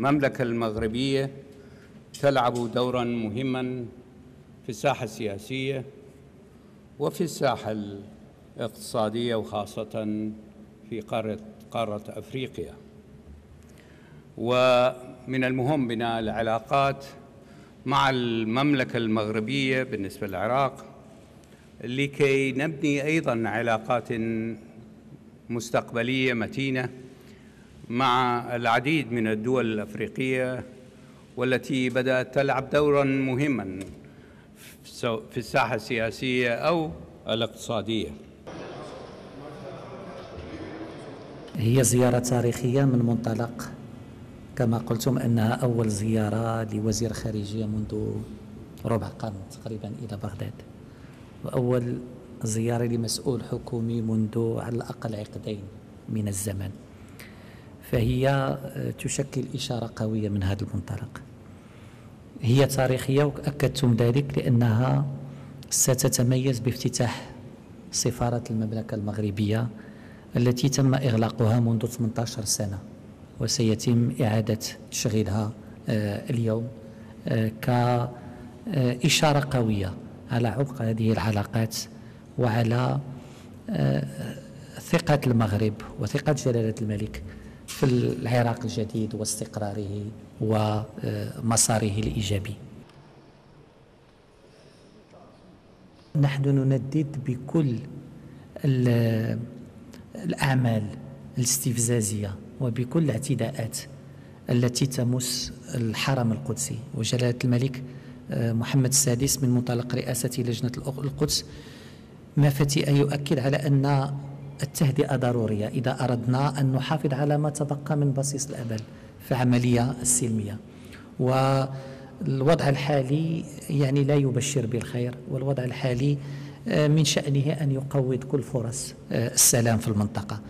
المملكة المغربية تلعب دورا مهما في الساحة السياسية وفي الساحة الاقتصادية وخاصة في قارة قارة أفريقيا. ومن المهم بناء العلاقات مع المملكة المغربية بالنسبة للعراق لكي نبني أيضا علاقات مستقبلية متينة مع العديد من الدول الأفريقية والتي بدأت تلعب دورا مهما في الساحة السياسية أو الاقتصادية. هي زيارة تاريخية من منطلق. كما قلتم أنها أول زيارة لوزير خارجية منذ ربع قرن تقريبا إلى بغداد. وأول زيارة لمسؤول حكومي منذ على الأقل عقدين من الزمن. فهي آه، تشكل إشارة قوية من هذا المنطلق. هي تاريخية وأكدتم ذلك لأنها ستتميز بافتتاح سفارة المملكة المغربية التي تم إغلاقها منذ 18 سنة وسيتم إعادة تشغيلها آه، اليوم. آه، كإشارة قوية على عمق هذه العلاقات وعلى ثقة المغرب وثقة جلالة الملك في العراق الجديد واستقراره ومساره الإيجابي. نحن نندد بكل الأعمال الاستفزازية وبكل الاعتداءات التي تمس الحرم القدسي. وجلالة الملك آه، محمد السادس من منطلق رئاسة لجنة القدس ما فتئ يؤكد على أن التهدئة ضرورية. إذا أردنا أن نحافظ على ما تبقى من بصيص الأمل في عملية السلمية. والوضع الحالي يعني لا يبشر بالخير والوضع الحالي آه، من شأنه أن يقوض كل فرص آه، السلام في المنطقة.